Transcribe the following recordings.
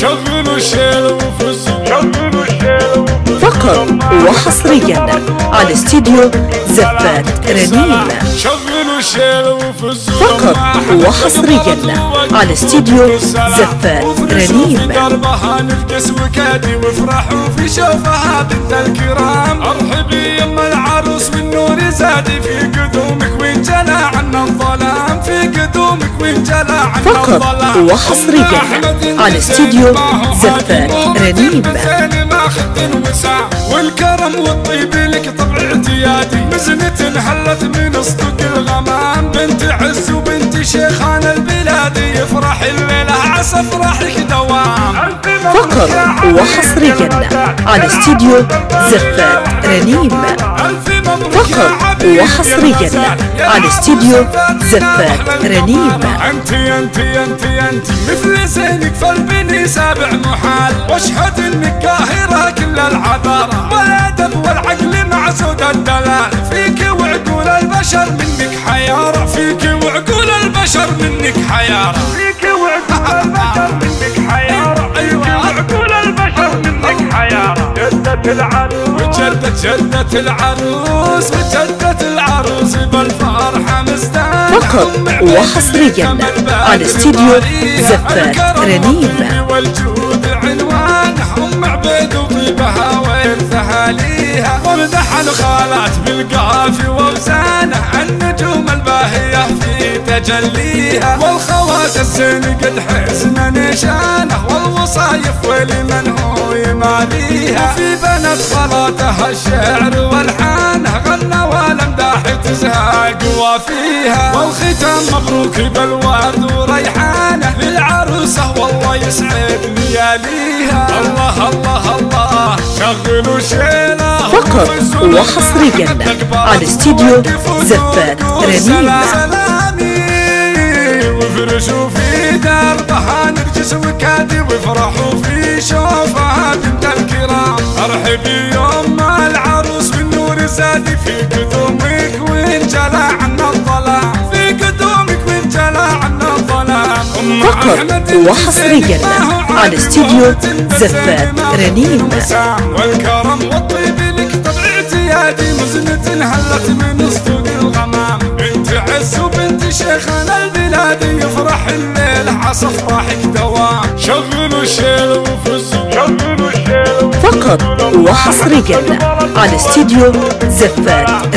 شغلوا الشيل وفزوا شغلوا الشيل وفزوا فقط وحصريا على استديو زفات وفزوا فقط وحصريا على استديو زفات رنيم دربها نفقس وكادي وافرحوا في شوفها بنت الكرام ارحبي يما العروس والنور زادي في فقط وحصرياً على رنيم. ماخذ وسع والكرم والطيب لك طبع اعتيادي. مزنة هلت من اصدق الغمام. بنت عز وبنت شيخان البلاد. يفرح الليلة عسى فرحك دوام. فقط وحصريا على استديو زفات رنيم فقط يا وحصرياً على استديو زفات رنيم. أنت أنت أنت أنت. مثل زينك فالبني سابع محال. واشهد إنك قاهرة كل العذارى والأدب والعقل مع سود الدلال. فيك وعقول البشر منك حيارى فيك وعقول البشر منك حيارى فيك وعقول البشر منك حيارى أيوه وعقول البشر منك حيارى جدة العروس وجدة جدة العروس وجدة العروس بالفرحة مستانة فقط وحصرياً على استديو زفات رنيم. والجود عنوانه ام عبيد وطيبها ويرثها ليها ومدح الخالات بالقافي ووزانه النجوم تجليها والخوات الزين قد حزن نشانه والوصايف ولمن هو يماليها في بنت صلاتها الشعر والحانه غنى والامداح تزهق وفيها والختام مبروك بالورد وريحانه للعروسة والله يسعد لياليها. الله الله الله شغلوا شيله فقط وحصرياً على استديو زفات رنيم. وفرشوا في دربها نرجس وكادي وافرحوا في شوفها بنت الكرام. ارحبي يوم العروس بالنور زادي في قدومك وين جلى عنا الظلام. في قدومك وين جلى عنا الظلام. فقط أحمد وحصرياً على استديو زفات رنيم. والكرم فقط وحصريا على استديو زفات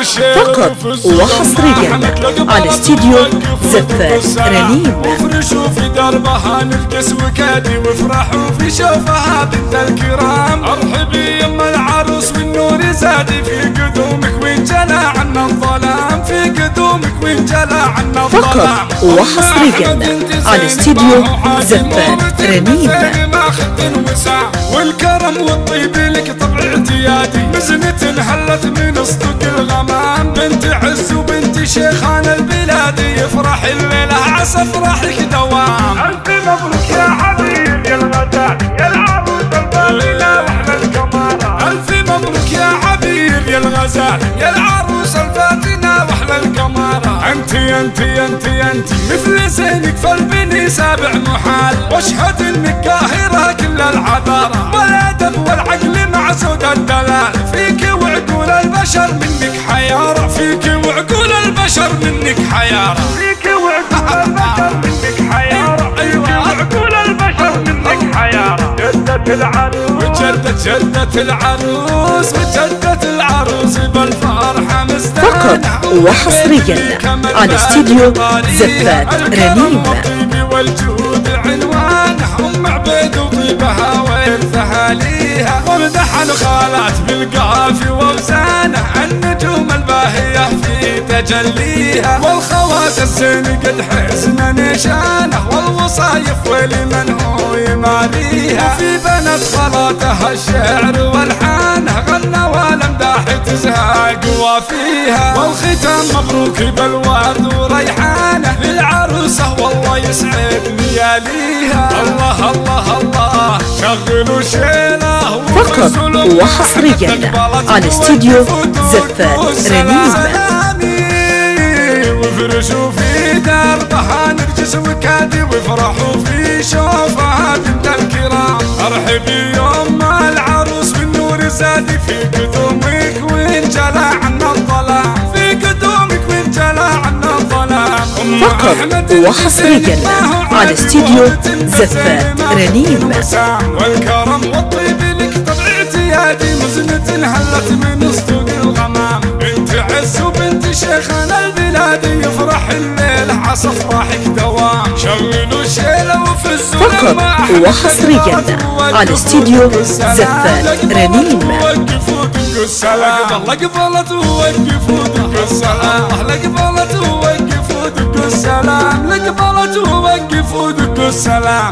الشيل فقط وحصرياً على استديو زفات بالسلام. رنيم. وافرشوا في دربها نرقص وكادي وافرحوا في شوفها بنت الكرام ارحبي يما العروس والنور زادي في قدومك وين جلى عنا الظلام فقط وحصرياً على استديو زفات رنيم. والكرم والطيب لك طبع اعتيادي. مزنة هلت من اصدق الغمام. بنت عز وبنت شيخان البلاد. يفرح الليلة عسى فرحك دوام. ألف مبروك يا حبيب يا الغزال يا العروس الفاضلة وإحنا القمارة ألف مبروك يا حبيب يا الغزال يا العروس انت انت انت مثل زينك فالبني سابع محال. واشهد إنك قاهرة كل العذارى والادب والعقل مع سود الدلال. فيك وعقول البشر منك حيارة فيك وعقول البشر منك حيارة العروس. وجدة جدة العروس وجدة العروس بالفرحة مستانة فقط وحصرياً على استديو زفات رنيم. والجود عنوانه ام عبيد وطيبها ويرثها ليها ومدح الخالات بالقافي ووزانه النجوم الباهية في تجليها. والخوات الزين قد حزن نشانه والوصايف ولمن هو يماريها. وفي بنت صلاتها الشعر والحانه غنى والامداح تزهق وفيها والختام مبروك بالورد وريحانه للعروسه والله يسعد لياليها الله الله الله شغلوا شيله فقط وحصرياً على دروس رنيم. سلامي وفرشوا في دربها نرجس وكادي وافرحوا في فسادي في قدومك وانجلع عنا الضلع في قدومك وانجلع عنا الضلع فقط وحصريا على استديو زفات رنيم والكرم والطيب لك طبيعتي اعتيادي مزنة هلت من صدق الغمام. بنت عز وبنت شيخنا البلاد يفرح الليل. عصى افراحك دوام شغلوا شيله وفزوا فقط وحصريا على استديو زفات رنيم السلام الله قبلت السلام الله قبلت السلام لقبلت السلام